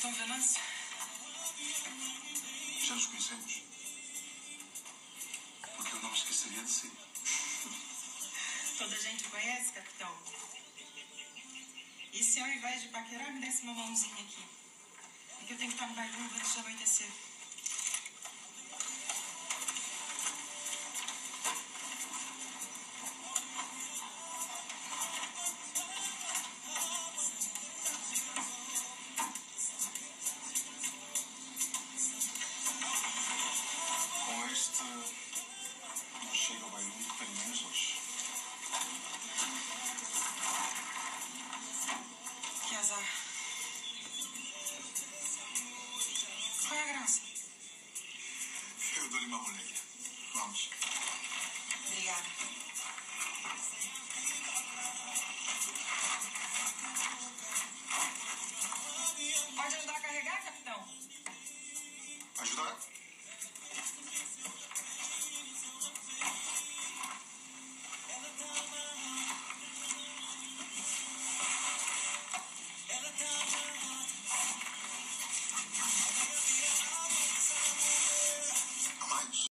Capitão Venâncio? Já nos conhecemos. Porque eu não me esqueceria de si. Toda gente conhece, capitão. E se ao invés de paquerar, me desse uma mãozinha aqui? É que eu tenho que estar no barulho antes de anoitecer. Azar. Qual é a graça? Eu dou-lhe uma boleia. Vamos. Obrigada. Pode ajudar a carregar, capitão? Ajudar?